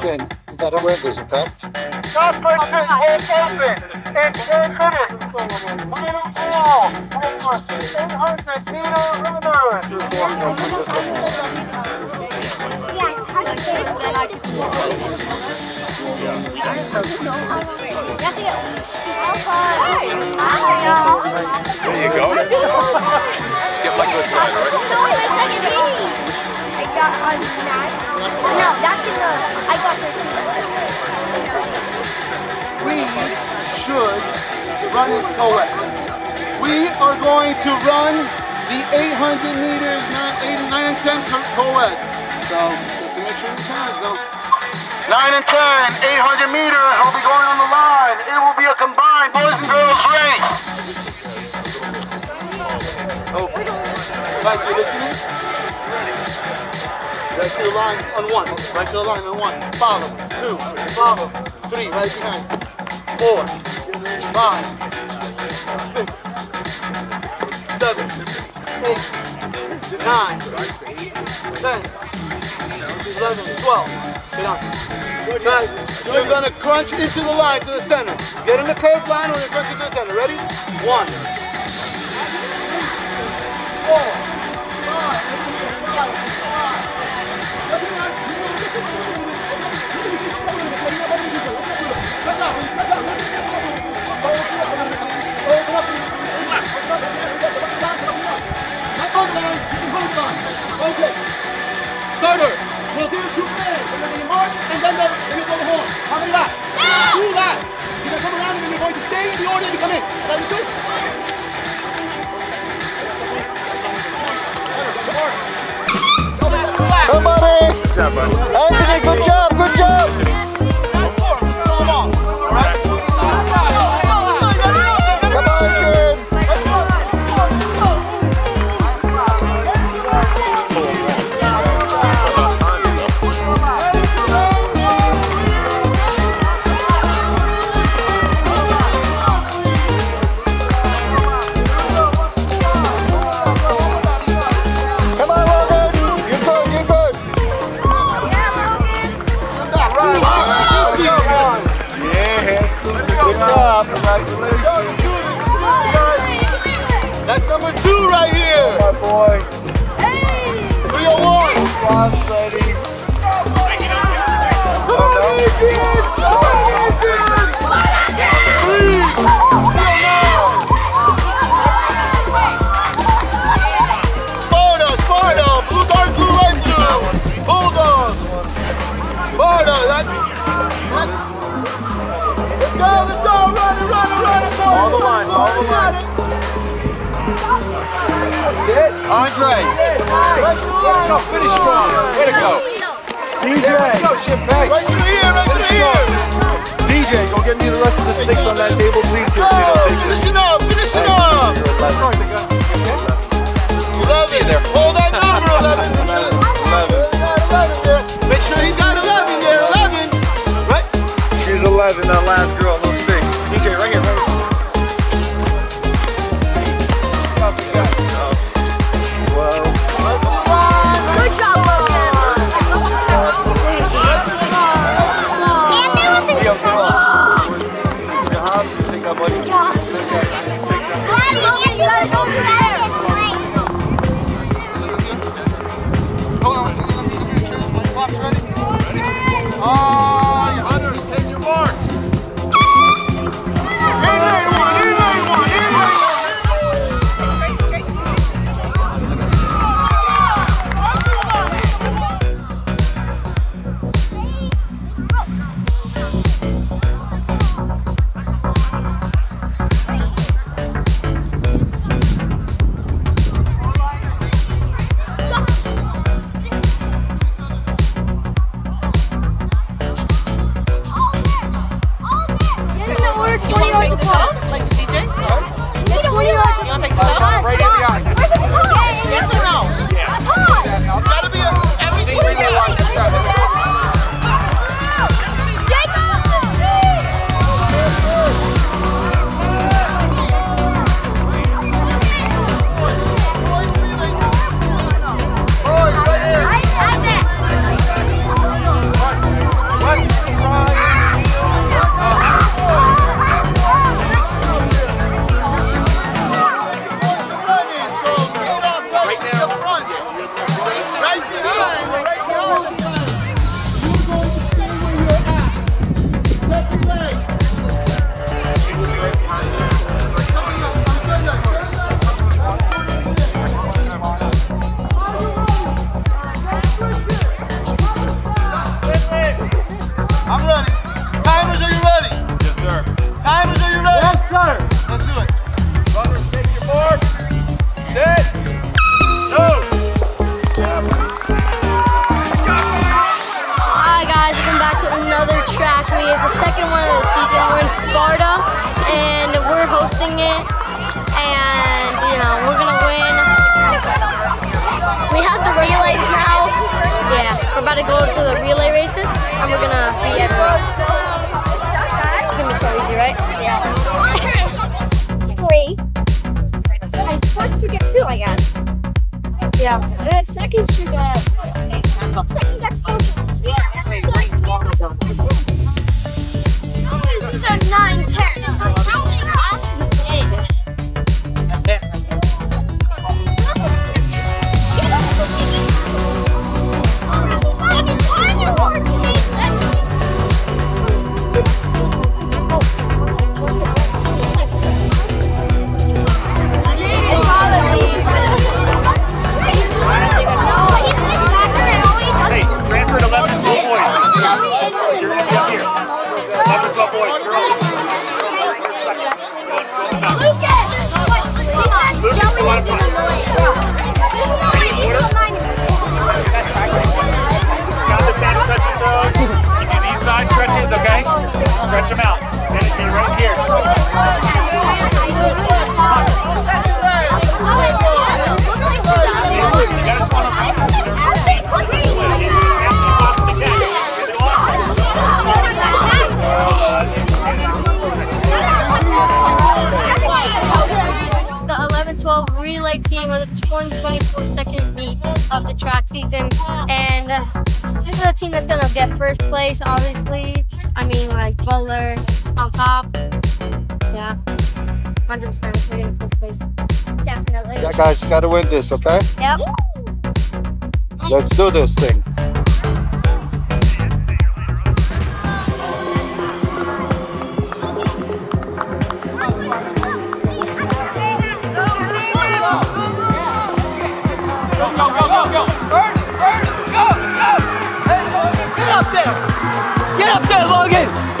Again, that away there's a cup. Top person hold open in 10 minutes. Call for 800 meter runners. There you go. Get my good side, right? I got on nine. No, that's in the. I got the. We should run in co-ed. We are going to run the 800 meters, 9, 8, 9 and 10 co- co-ed. So, just to make sure the times though. 9 and 10, 800 meters will be going on the line. It will be a combined boys and girls race. Oh, Mike, you listening? Right to the line on one. Right to the line on one. Follow. Two. Follow. Three. Right behind. Four. Five. Six. Seven. Eight. Nine. Ten. Eleven. Twelve. Get on. Guys, you're gonna crunch into the line to the center. Get in the curved line or you crunch into the center. Ready? One. Four. Okay. Starter. We'll do two march and then you'll go home. How many laps? Two laps. You're going to come around and you're going to stay in the order to come in. Is that two? Come on, Anthony, good job, good job. Run it, Let's go, let's go, run it, boys. All the line, all the line. Andre. Right to the line. Finish strong. Way to go. DJ. Go, Champagne. Right to here, right here. DJ, go get me the rest of the sticks on that table, please. Here, Go, Tito, take this. finish it up, finish it up. 11. Hold that number, 11. Make sure- 11. Make sure he got 11 there, 11. Right? She's 11, that last girl, no stick. DJ, right here, right here. Right? Yeah. three. And first you get two, I guess. Yeah. And then second you get second gets four points. So each game four points. These are nine, ten. How many 12 relay team of the 2024 second meet of the track season. And uh, this is a team that's going to get first place, obviously. I mean, like Butler on top yeah 100% we're getting first place Definitely. Yeah, guys, you gotta win this, okay? yep Let's do this thing. Go, go, go, go, go! Go, go! Get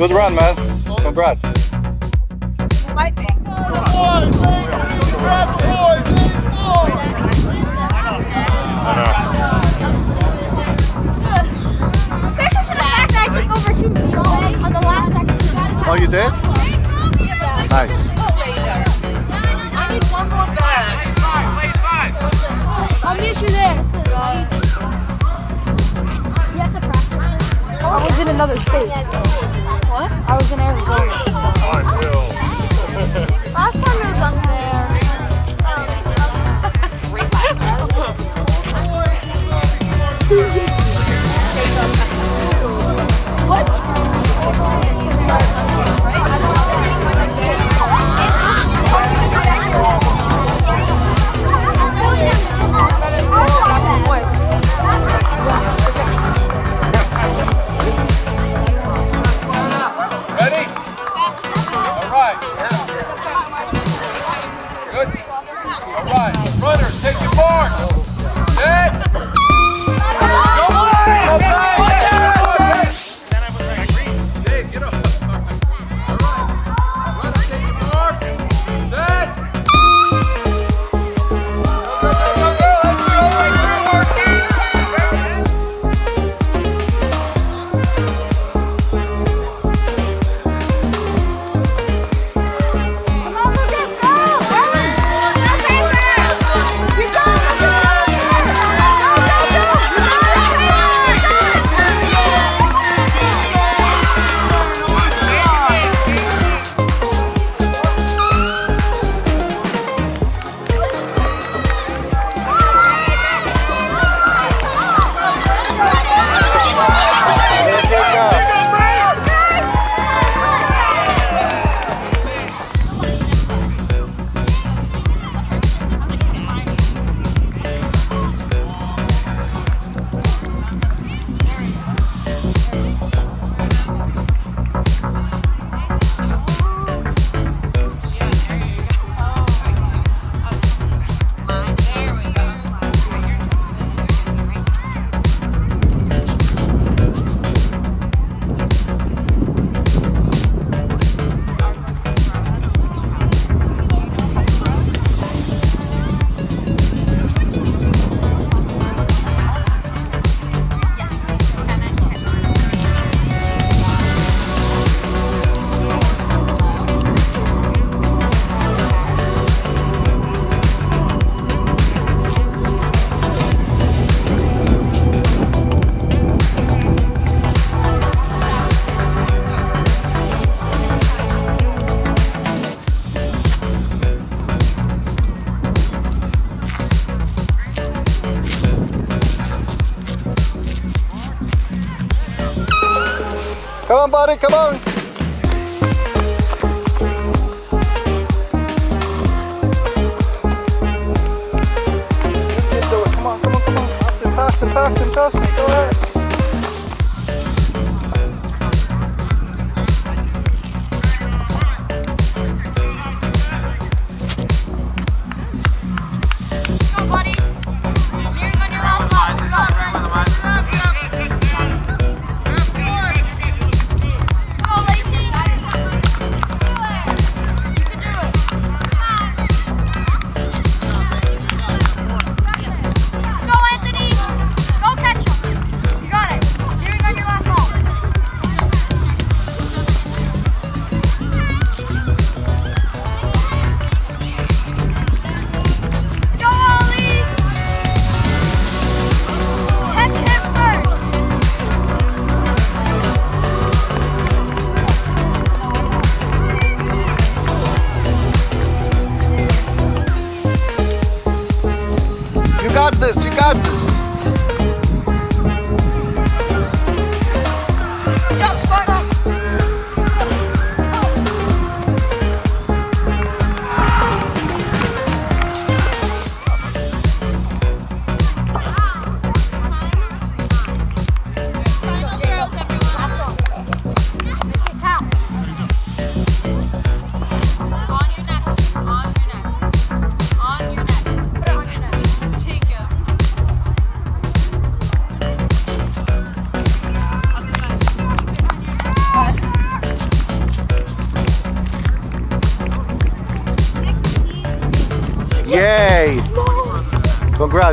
Good run, man. Congrats. Boys. Grab the boys. Boys. Especially for the fact that I took over two people on the last second. Oh, you did? Nice. i'll meet you there You have to practice. i was in another state what I was in Arizona. On hill. Last time it was on there. Good. All right. Runners, take your mark. Come on, buddy, come on. Come on, come on, come on. Pass him, pass him, pass him. Go ahead.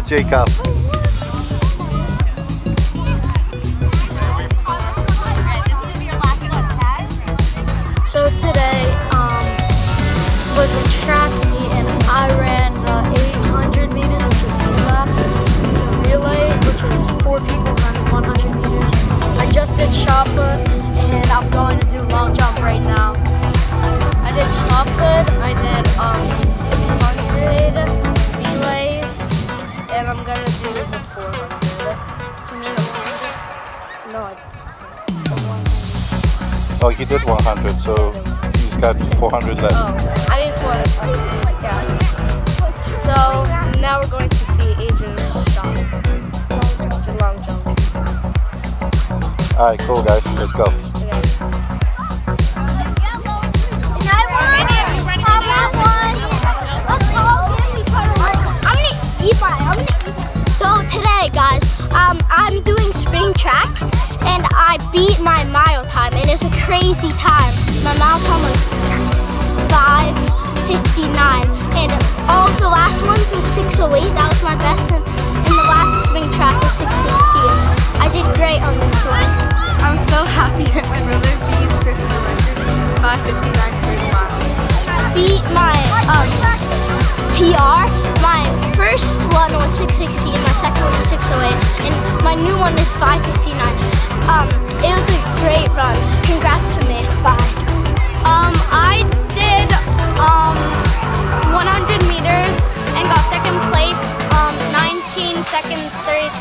Congrats, Jacob. So today um, was a track meet and I ran the 800 meters, which is two laps, the relay, which is four people running 100 meters. I just did shot and I'm going to do long jump right now. I did shot I did um, 100 relays, and I'm to do the 400. I mean, no, I- the 100. Oh, he did 100, so he's got 400 left. Oh, I mean 400. Yeah. So now we're going to see Adrian's shot. To long jump. All right, cool, guys. Let's go. I beat my mile time, and it was a crazy time. My mile time was 5.59, and all the last ones was 6.08. That was my best, and, and the last swing track was 6.16. I did great on this one. I'm so happy that my brother beat Chris's record 559 first mile. beat my um, PR. My first one was 660 and my second one was 608. And my new one is 559. Um, it was a great run. Congrats to me. Bye. Um, I did um 100 meters and got second place. Um, 19 seconds, 30,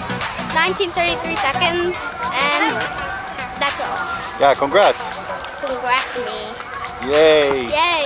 1933 seconds, and that's all. Yeah, congrats. Congrats to me. Yay. Yay!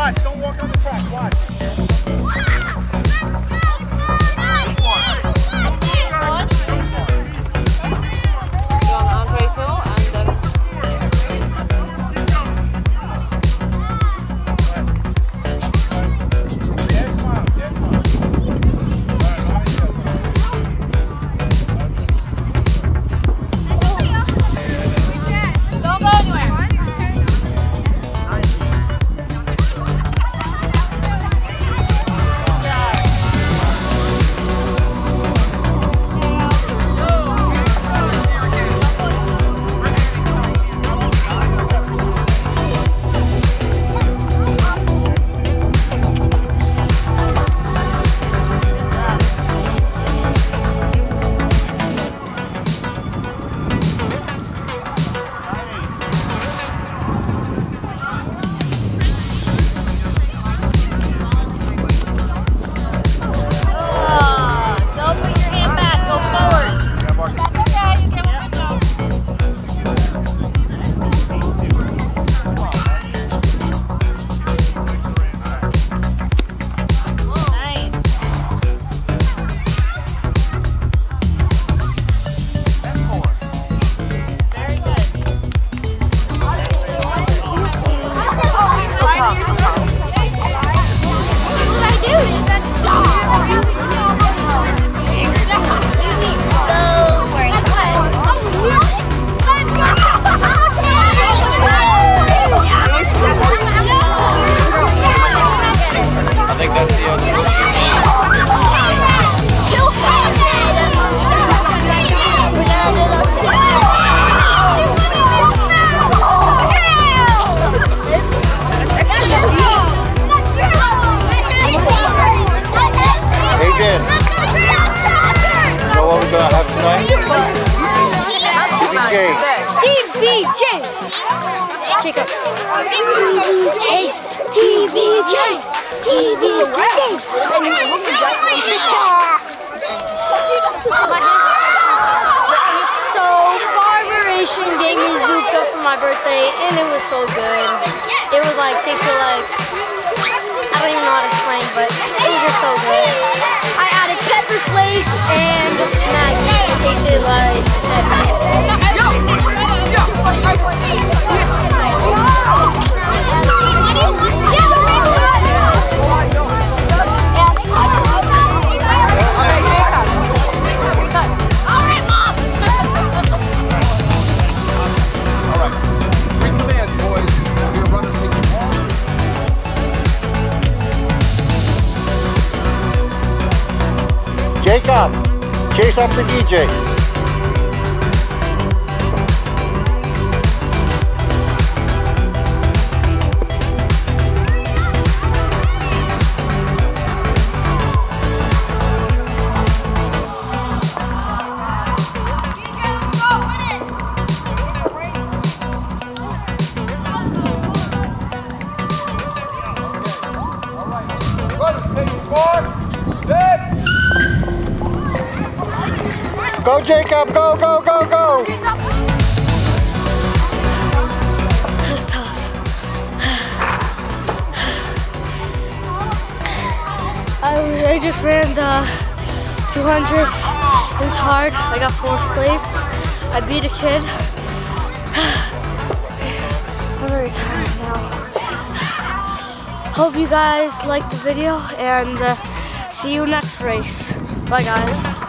watch. Don't walk on the track. Watch. TVJs! Check out. TVJs! TVJs! TVJs! So, Barberation gave me Zuka for my birthday, and it was so good. It was like, tasted like, I don't even know how to explain, but it was just so good. I added pepper flakes and Maggi. It tasted like pepper. Race up to DJ. Marks. Go Jacob, go, go, go, go. That was tough. I, I just ran the 200. It was hard. I got fourth place. I beat a kid. I'm very tired now. Hope you guys liked the video and uh, see you next race. Bye guys.